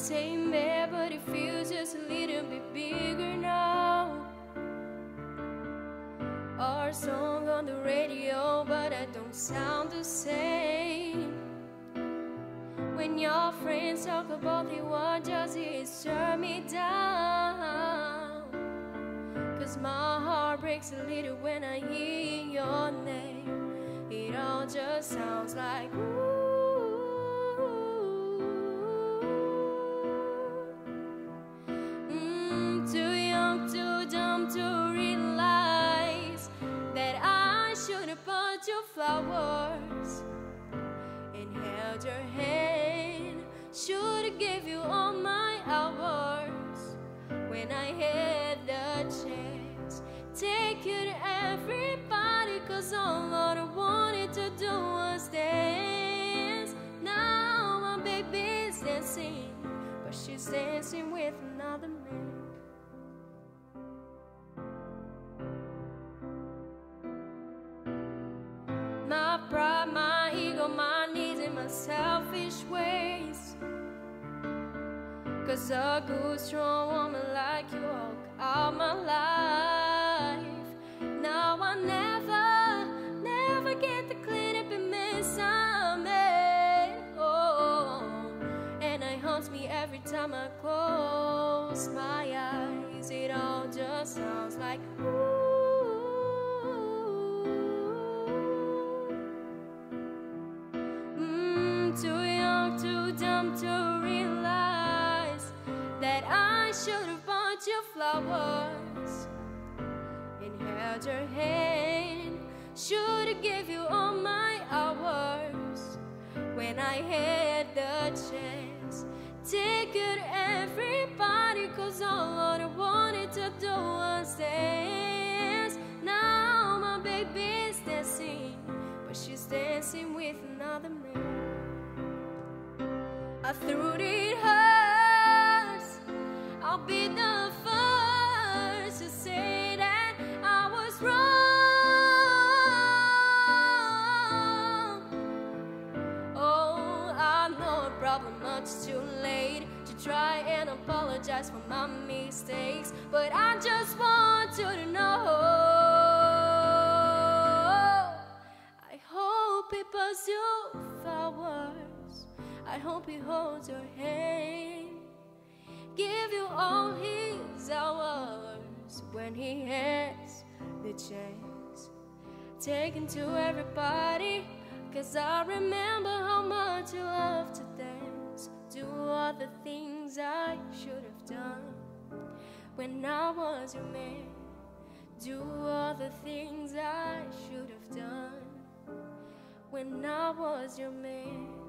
Same bed, but it feels just a little bit bigger now. Our song on the radio, but I don't sound the same. When your friends talk about the what does it turn me down? Cause my heart breaks a little when I hear your name. It all just sounds like ooh. Hand. Should have gave you all my hours when I had the chance. Take you everybody, cause all I wanted to do was dance. Now my baby's dancing, but she's dancing with another man. My pride, my ego, my needs, and my selfish ways. Cause a good, strong woman like you walk out my life. Now I never, never get to clean up and miss I made. Oh, and it haunts me every time I close my eyes. It all just sounds like ooh. You and held your hand. Should have give you all my hours when I had the chance. Take it everybody, cause all I wanted to do was dance. Now my baby's dancing, but she's dancing with another man. I threw it hurts. It probably much too late to try and apologize for my mistakes, but I just want you to know. I hope he buys you flowers. I hope he holds your hand. Give you all his hours when he has the chance. Taken to everybody, cause I remember all the things I should have done when I was your man. Do all the things I should have done when I was your man.